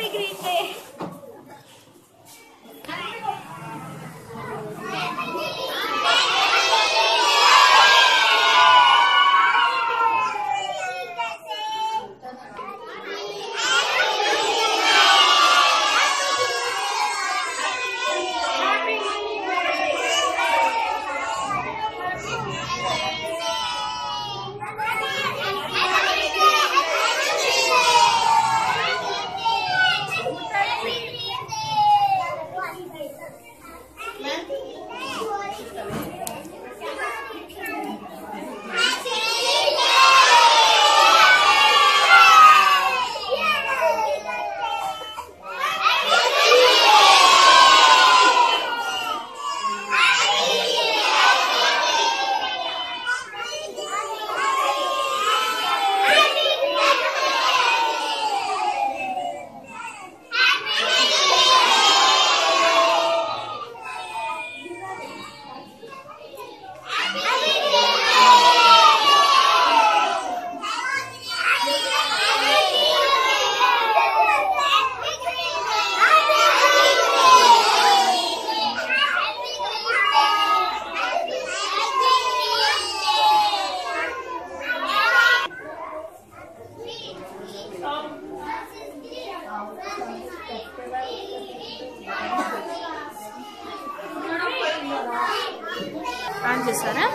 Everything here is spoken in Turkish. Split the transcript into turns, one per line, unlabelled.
Happy! amcasına.